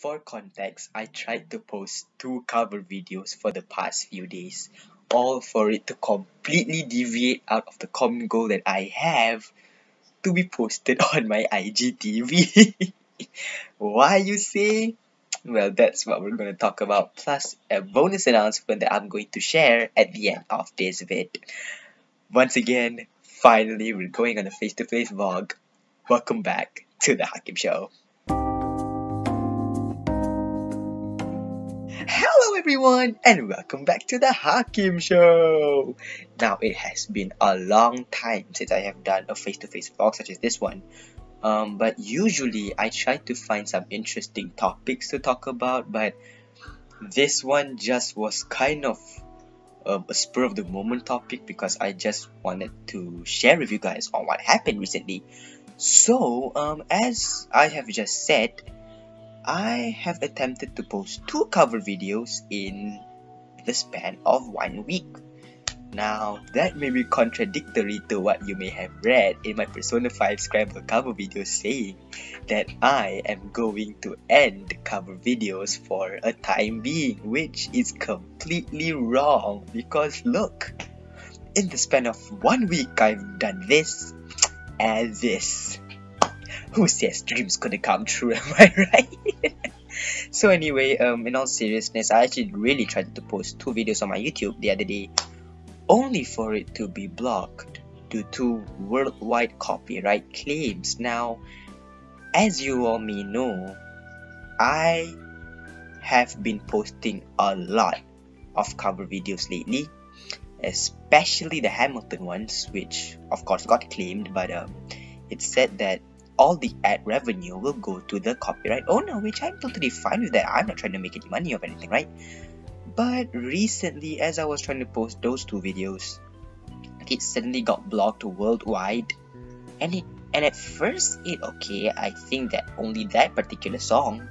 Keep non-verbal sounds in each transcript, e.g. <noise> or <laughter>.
For context, I tried to post two cover videos for the past few days, all for it to completely deviate out of the common goal that I have to be posted <laughs> on my IGTV. <laughs> Why you say? Well, that's what we're going to talk about, plus a bonus announcement that I'm going to share at the end of this vid. Once again, finally, we're going on a face to face vlog. Welcome back to the Hakim Show. Everyone and welcome back to the Hakim Show! Now it has been a long time since I have done a face-to-face vlog such as this one. Um, but usually I try to find some interesting topics to talk about but this one just was kind of um, a spur of the moment topic because I just wanted to share with you guys on what happened recently. So, um, as I have just said, I have attempted to post two cover videos in the span of one week. Now, that may be contradictory to what you may have read in my Persona 5 Scramble cover video saying that I am going to end cover videos for a time being, which is completely wrong because look, in the span of one week I've done this and this. Who says dreams gonna come true, <laughs> am I right? so anyway, um, in all seriousness, I actually really tried to post two videos on my YouTube the other day, only for it to be blocked due to worldwide copyright claims. Now, as you all may know, I have been posting a lot of cover videos lately, especially the Hamilton ones, which of course got claimed, but um, it said that all the ad revenue will go to the copyright owner, which I'm totally fine with that. I'm not trying to make any money of anything, right? But recently, as I was trying to post those two videos, it suddenly got blocked worldwide. And it and at first it okay, I think that only that particular song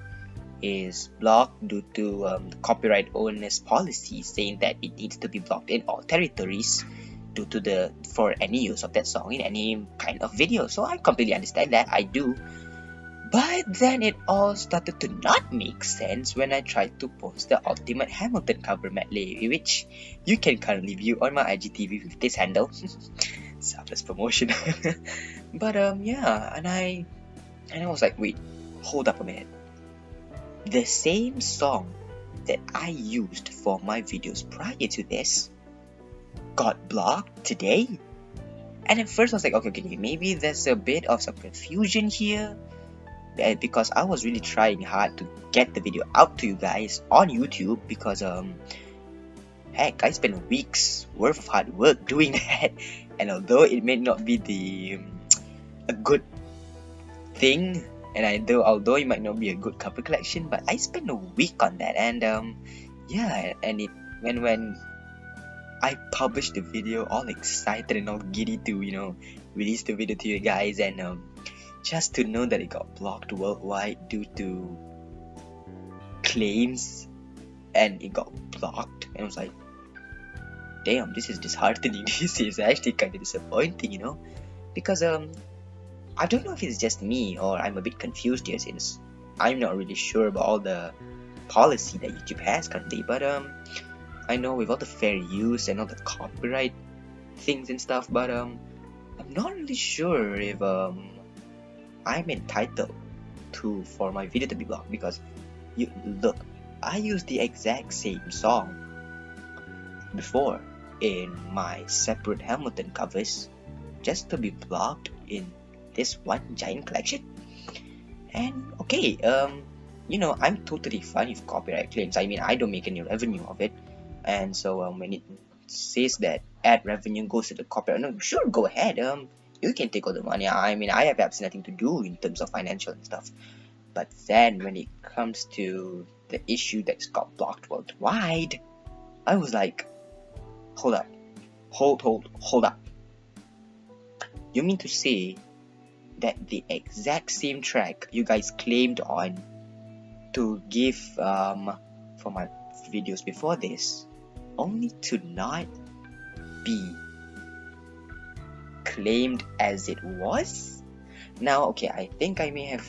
is blocked due to um, copyright owner's policy saying that it needs to be blocked in all territories to the for any use of that song in any kind of video. So i completely understand that i do. But then it all started to not make sense when i tried to post the ultimate hamilton cover medley which you can currently view on my igtv with this handle. <laughs> Selfless promotion. <laughs> But um yeah and i and i was like wait hold up a minute. The same song that i used for my videos prior to this got blocked today? And at first I was like, okay, okay, maybe there's a bit of some confusion here. Eh, because I was really trying hard to get the video out to you guys on YouTube because um heck I spent weeks worth of hard work doing <laughs> that and although it may not be the um, a good thing and I though although it might not be a good cover collection but I spent a week on that and um yeah and it when when I published the video all excited and all giddy to you know release the video to you guys and um, just to know that it got blocked worldwide due to claims and it got blocked. And I was like damn this is disheartening. <laughs> This is actually kind of disappointing you know? Because um I don't know if it's just me or I'm a bit confused here since I'm not really sure about all the policy that YouTube has currently but um I know with all the fair use and all the copyright things and stuff, but um, I'm not really sure if um, I'm entitled to for my video to be blocked because you look, I used the exact same song before in my separate Hamilton covers just to be blocked in this one giant collection. And okay, um, you know, I'm totally fine with copyright claims. I mean, I don't make any revenue of it and so um, when it says that ad revenue goes to the corporate no, sure go ahead um you can take all the money. I mean i have absolutely nothing to do in terms of financial and stuff. But then when it comes to the issue that's got blocked worldwide i was like hold up hold hold hold up. You mean to say that the exact same track you guys claimed on to give um for my videos before this only to not be claimed as it was. Now, okay, I think I may have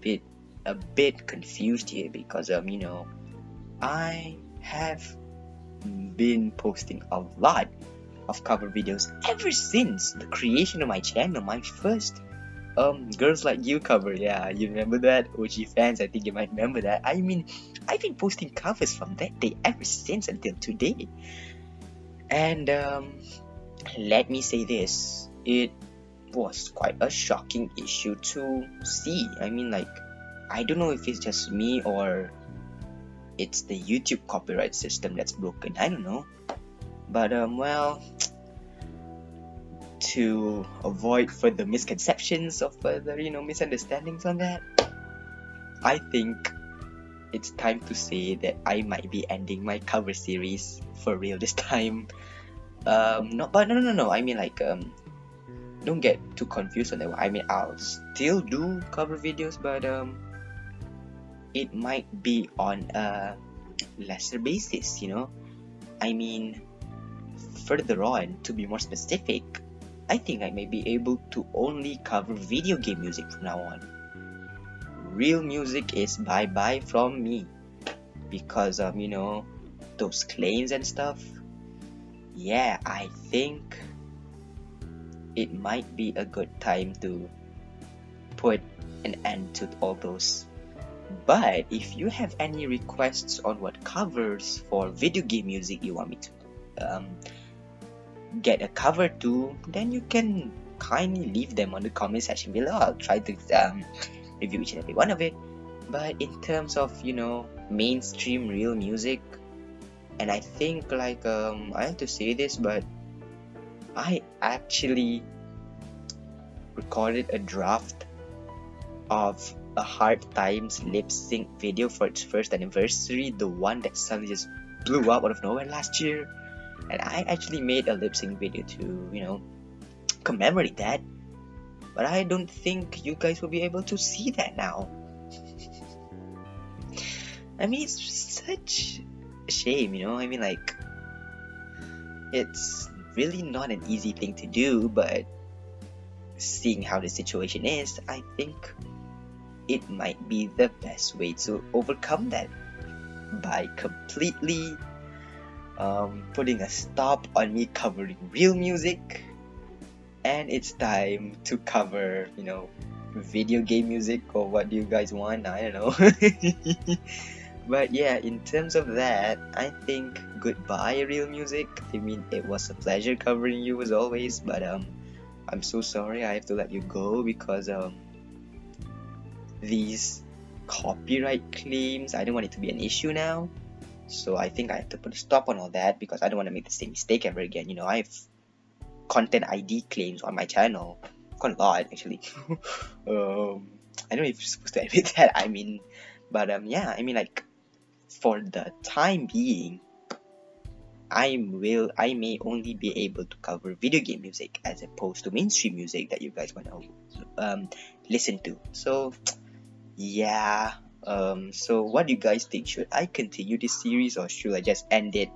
been a bit confused here because um you know I have been posting a lot of cover videos ever since the creation of my channel, my first um girls like you cover yeah you remember that? Og fans i think you might remember that. I mean i've been posting covers from that day ever since until today. And um let me say this it was quite a shocking issue to see. I mean like i don't know if it's just me or it's the youtube copyright system that's broken i don't know. But um well to avoid further misconceptions or further, you know, misunderstandings on that, I think it's time to say that I might be ending my cover series for real this time. Um, no, but no, no, no. no. I mean, like, um, don't get too confused on that. I mean, I'll still do cover videos, but um, it might be on a lesser basis. You know, I mean, further on, to be more specific, I think I may be able to only cover video game music from now on. Real music is bye bye from me because of you know those claims and stuff. Yeah, I think it might be a good time to put an end to all those. But if you have any requests on what covers for video game music you want me to um, get a cover to, then you can kindly leave them on the comment section below. I'll try to um, review each and every one of it. But in terms of you know mainstream real music, and I think like um, I have to say this, but I actually recorded a draft of a Hard Times lip sync video for its first anniversary, the one that suddenly just blew up out of nowhere last year and I actually made a lip sync video to you know commemorate that. But I don't think you guys will be able to see that now. <laughs> I mean it's such a shame you know? I mean like it's really not an easy thing to do but seeing how the situation is I think it might be the best way to overcome that by completely um, putting a stop on me covering real music. And it's time to cover you know video game music or what do you guys want? I don't know. <laughs> But yeah in terms of that i think goodbye real music. I mean it was a pleasure covering you as always but um i'm so sorry i have to let you go because um these copyright claims i don't want it to be an issue now so I think I have to put a stop on all that because I don't want to make the same mistake ever again. You know, I have content ID claims on my channel, quite a lot actually. <laughs> um, I don't know if you're supposed to admit <laughs> that. I mean, but um, yeah, I mean like for the time being, I will I may only be able to cover video game music as opposed to mainstream music that you guys want to um, listen to. So <tsk> yeah, um, so what do you guys think? Should I continue this series or should I just end it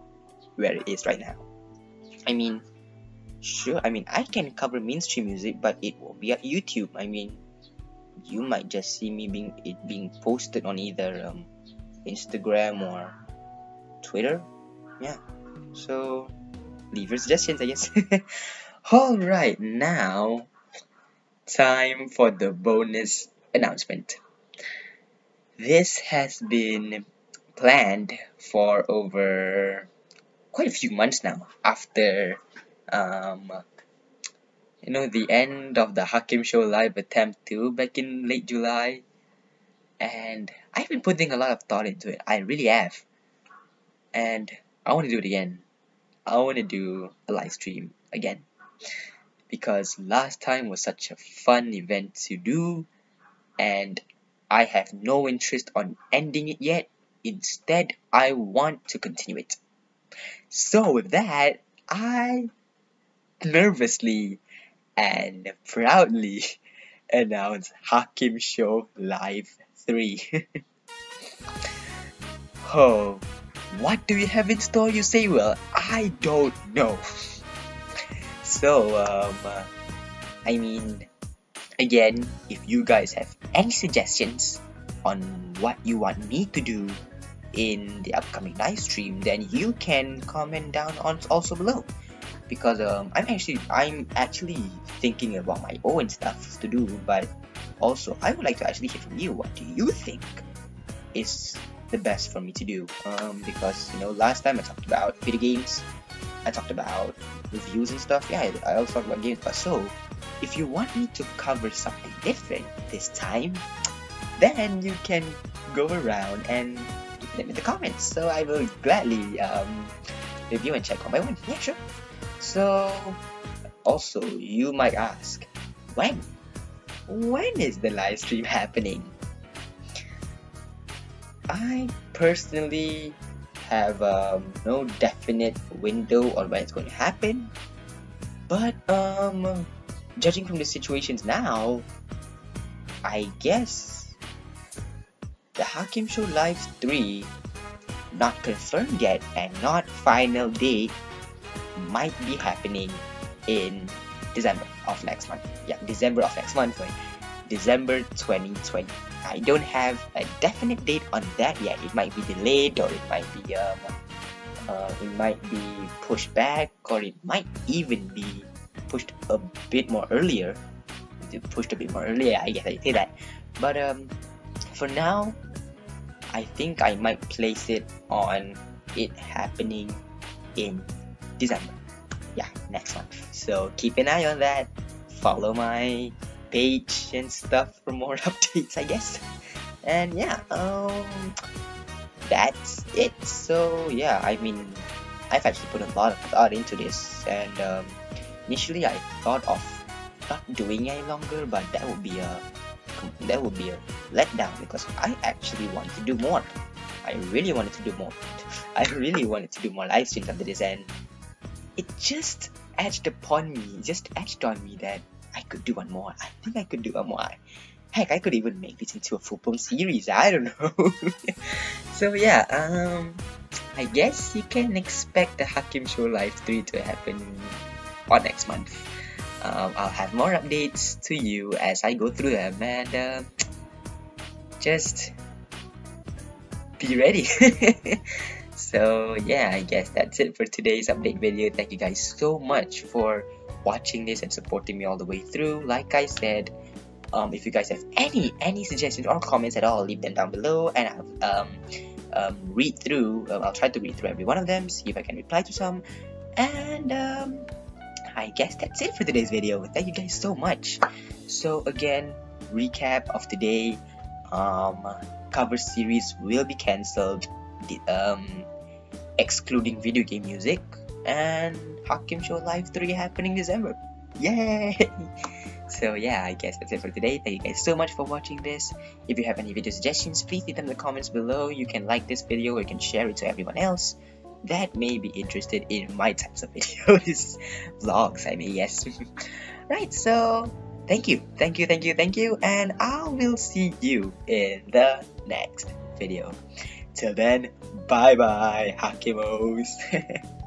where it is right now? I mean, sure, I mean, I can cover mainstream music, but it will be at YouTube. I mean, you might just see me being it being posted on either um, Instagram or Twitter. Yeah. So leave your suggestions, I guess. <laughs> All right, now time for the bonus announcement. This has been planned for over quite a few months now after um, you know the end of the Hakim Show live attempt 2 back in late July and I've been putting a lot of thought into it. I really have. And I want to do it again. I want to do a live stream again. Because last time was such a fun event to do and I have no interest on ending it yet. Instead, I want to continue it. So with that, I nervously and proudly <laughs> announce Hakim Show Live 3. <laughs> oh, what do you have in store, you say? Well, I don't know. <laughs> So, um, uh, I mean, again, if you guys have any suggestions on what you want me to do in the upcoming live stream, then you can comment down on also below. Because um, I'm actually I'm actually thinking about my own stuff to do, but also I would like to actually hear from you. What do you think is the best for me to do? Um, because you know last time I talked about video games, I talked about reviews and stuff. Yeah, I also talked about games. But so if you want me to cover something different this time, then you can go around and let me in the comments. So I will gladly um, review and check one by one. Yeah, sure. So also you might ask, when? When is the live stream happening? I personally have um, no definite window on when it's going to happen, but um, judging from the situations now, I guess the Hakim Show Live 3 not confirmed yet and not final date might be happening in December of next month. Yeah, December of next month, sorry. December 2020. I don't have a definite date on that yet. It might be delayed or it might be um, uh, it might be pushed back or it might even be pushed a bit more earlier. Pushed a bit more earlier I guess I say that but um for now I think I might place it on it happening in December. Yeah next month. So keep an eye on that. Follow my page and stuff for more <laughs> updates I guess. And yeah um that's it. So yeah I mean I've actually put a lot of thought into this and um, Initially, I thought of not doing any longer, but that would be a that would be a letdown because I actually want to do more. I really wanted to do more. <laughs> I really wanted to do more live streams after this, and it just edged upon me, just edged on me that I could do one more. I think I could do one more. Heck, I could even make this into a full blown series. I don't know. <laughs> so yeah, um, I guess you can expect the Hakim Show Live 3 to happen or next month. Um, I'll have more updates to you as I go through them and uh, just be ready. <laughs> so yeah, I guess that's it for today's update video. Thank you guys so much for watching this and supporting me all the way through. Like I said, um, if you guys have any any suggestions or comments at all, leave them down below and I'll um, um, read through. Um, I'll try to read through every one of them, see if I can reply to some, and um, I guess that's it for today's video. Thank you guys so much. So again, recap of today. Um, cover series will be cancelled, um, excluding video game music, and Hakim Show Live 3 happening December. Yay! <laughs> So yeah, I guess that's it for today. Thank you guys so much for watching this. If you have any video suggestions, please leave them in the comments below. You can like this video or you can share it to everyone else that may be interested in my types of <laughs> videos, vlogs, I mean, yes. <laughs> right, so thank you, thank you, thank you, thank you, and I will see you in the next video. Till then, bye bye, Hakimos. <laughs>